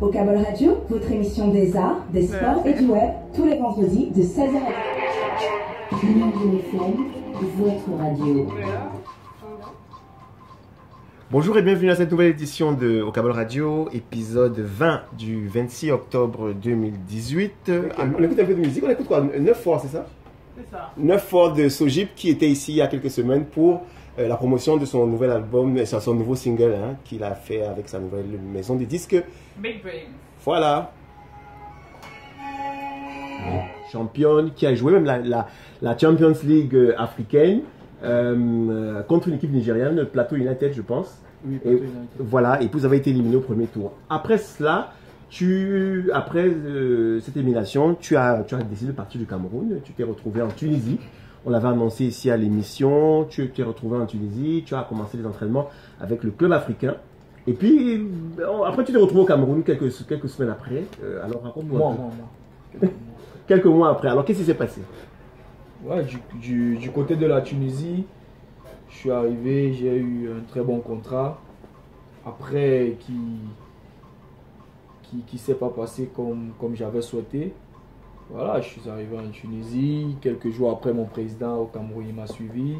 Au Cabal Radio, votre émission des arts, des sports et du web, tous les vendredis de 16h à votre radio. Bonjour et bienvenue à cette nouvelle édition de Au Cabal Radio, épisode 20 du 26 octobre 2018. On écoute un peu de musique, on écoute quoi? 9 fois, c'est ça? 9 fois de Sojip qui était ici il y a quelques semaines pour euh, la promotion de son nouvel album, euh, son nouveau single hein, qu'il a fait avec sa nouvelle maison de disques. Big Brain. Voilà. Championne qui a joué même la, la, la Champions League euh, africaine euh, contre une équipe nigériane, le Plateau United, je pense. Oui, Et Plateau United. voilà, et vous avez été éliminé au premier tour. Après cela, tu, après euh, cette élimination, tu as, tu as décidé de partir du Cameroun. Tu t'es retrouvé en Tunisie. On l'avait annoncé ici à l'émission. Tu t'es retrouvé en Tunisie. Tu as commencé les entraînements avec le club africain. Et puis, euh, après, tu t'es retrouvé au Cameroun quelques, quelques semaines après. Euh, alors, raconte-moi. Moi, moi, moi. Quelques mois après. Alors, qu'est-ce qui s'est passé? Ouais, du, du, du côté de la Tunisie, je suis arrivé, j'ai eu un très bon contrat. Après, qui qui, qui s'est pas passé comme, comme j'avais souhaité. Voilà, je suis arrivé en Tunisie. Quelques jours après, mon président au Cameroun m'a suivi.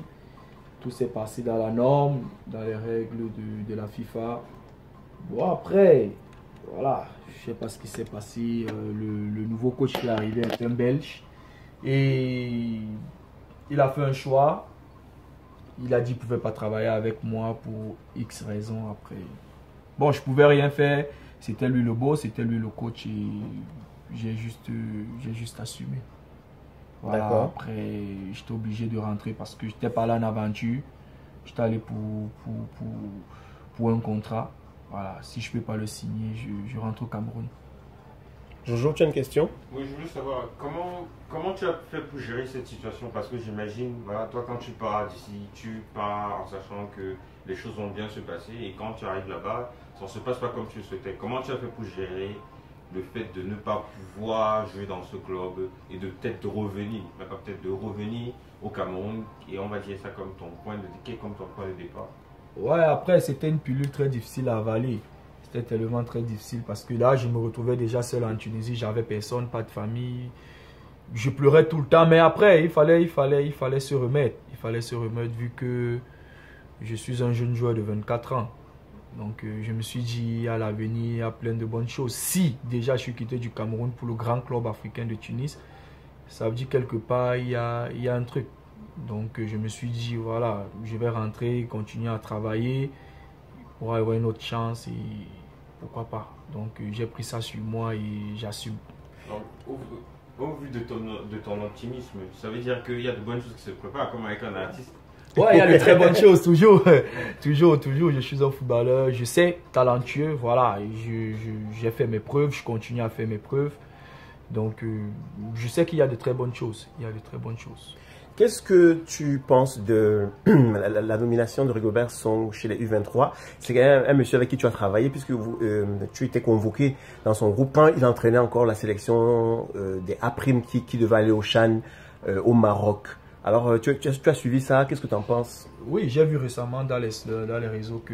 Tout s'est passé dans la norme, dans les règles de, de la FIFA. Bon, après, voilà, je sais pas ce qui s'est passé. Euh, le, le nouveau coach qui est arrivé est un Belge. Et il a fait un choix. Il a dit qu'il ne pouvait pas travailler avec moi pour X raisons après. Bon, je pouvais rien faire. C'était lui le boss, c'était lui le coach et j'ai juste, j'ai juste assumé. Voilà, D'accord. Après, j'étais obligé de rentrer parce que j'étais pas là en aventure. J'étais allé pour, pour, pour, pour un contrat. Voilà, si je peux pas le signer, je, je rentre au Cameroun. Jojo, tu as une question? Oui, je voulais savoir comment, comment tu as fait pour gérer cette situation? Parce que j'imagine, voilà, toi quand tu pars d'ici, tu pars en sachant que les choses vont bien se passer et quand tu arrives là-bas, ça ne se passe pas comme tu le souhaitais. Comment tu as fait pour gérer le fait de ne pas pouvoir jouer dans ce club et de peut-être revenir, peut-être de revenir au Cameroun et on va dire ça comme ton point de, est comme ton point de départ? Ouais, après, c'était une pilule très difficile à avaler. C'était tellement très difficile parce que là, je me retrouvais déjà seul en Tunisie. J'avais personne, pas de famille. Je pleurais tout le temps. Mais après, il fallait, il fallait, il fallait se remettre. Il fallait se remettre vu que je suis un jeune joueur de 24 ans. Donc, euh, je me suis dit, à l'avenir, il y a plein de bonnes choses. Si déjà je suis quitté du Cameroun pour le grand club africain de Tunis, ça veut dire quelque part, il y a, il y a un truc. Donc, euh, je me suis dit, voilà, je vais rentrer, continuer à travailler pour avoir une autre chance et pourquoi pas. Donc, euh, j'ai pris ça sur moi et j'assume. Au vu de ton, de ton optimisme, ça veut dire qu'il y a de bonnes choses qui se préparent comme avec un artiste. Ouais, il y a de très bonnes choses, toujours. toujours, toujours. Je suis un footballeur, je sais, talentueux, voilà. J'ai fait mes preuves, je continue à faire mes preuves. Donc, euh, je sais qu'il y a de très bonnes choses. Il y a de très bonnes choses. Qu'est-ce que tu penses de la, la- la nomination de Rigobert Song chez les U23? C'est quand même un monsieur avec qui tu as travaillé puisque vous, euh, tu étais convoqué dans son groupe quand il entraînait encore la sélection euh, des A' qui, qui devait aller au Chan euh, au Maroc. Alors euh, tu, as, suivi ça, qu'est-ce que tu en penses? Oui, j'ai vu récemment dans les, réseaux que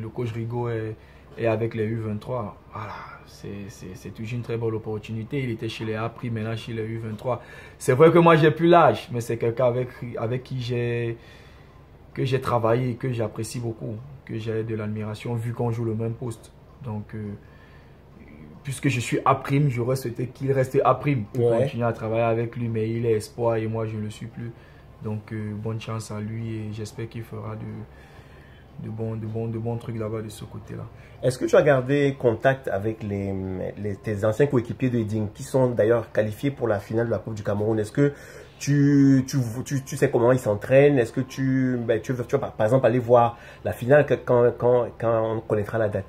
le, coach Rigaud est, avec les U23. Voilà, c'est- toujours une très bonne opportunité. Il était chez les A, maintenant chez les U23. C'est vrai que moi, j'ai plus l'âge, mais c'est quelqu'un avec, avec qui j'ai que j'ai travaillé, que j'apprécie beaucoup, que j'ai de l'admiration vu qu'on joue le même poste. Donc, euh, puisque je suis A prime, j'aurais souhaité qu'il reste A prime pour Ouais. continuer à travailler avec lui, mais il est espoir et moi je ne le suis plus. Donc euh, bonne chance à lui et j'espère qu'il fera de, de, bons, de, bons, de bons trucs là-bas de ce côté-là. Est-ce que tu as gardé contact avec les, les- tes anciens coéquipiers de Eding qui sont d'ailleurs qualifiés pour la finale de la Coupe du Cameroun? Est-ce que tu, tu, tu, tu sais comment ils s'entraînent? Est-ce que tu, ben, tu, veux, tu vas par exemple aller voir la finale que- quand, quand, quand on connaîtra la date?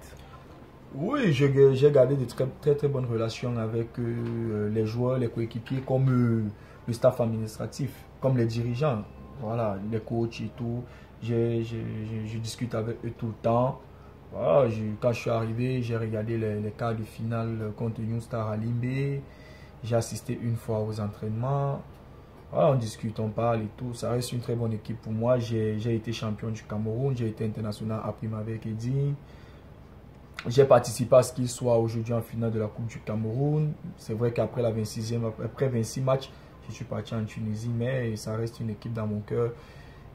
Oui, j'ai gardé de très, très très bonnes relations avec euh, les joueurs, les coéquipiers, comme euh, le staff administratif, comme les dirigeants, voilà, les coachs et tout. Je discute avec eux tout le temps. Quand je suis arrivé, j'ai regardé les, quarts de finale contre New à Limbé. J'ai assisté une fois aux entraînements. Voilà, on discute, on parle et tout. Ça reste une très bonne équipe pour moi. J'ai été champion du Cameroun, j'ai été international à prime avec Eddie. J'ai participé à ce qu'il soit aujourd'hui en finale de la Coupe du Cameroun. C'est vrai qu'après la 26e, après 26 matchs, je suis parti en Tunisie, mais ça reste une équipe dans mon cœur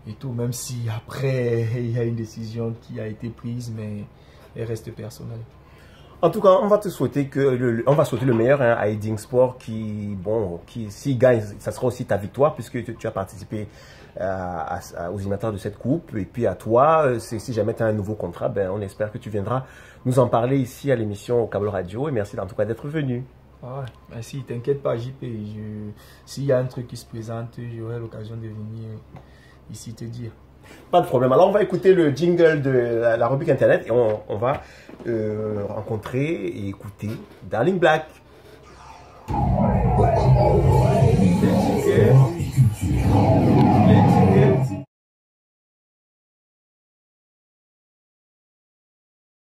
et tout, même si après il y a une décision qui a été prise, mais elle reste personnelle. En tout cas, on va te souhaiter que le, on va souhaiter le meilleur hein, à Edding Sport qui, bon, qui s'il gagne, ça sera aussi ta victoire puisque tu, as participé euh, aux animateurs de cette coupe. Et puis à toi, euh, si jamais tu as un nouveau contrat, ben, on espère que tu viendras nous en parler ici à l'émission au Câble Radio. Et merci en tout cas d'être venu. Ah merci, t'inquiète pas JP, s'il y a un truc qui se présente, j'aurai l'occasion de venir ici te dire. Pas de problème. Alors, on va écouter le jingle de la, rubrique Internet et on, va euh, rencontrer et écouter Darling Black.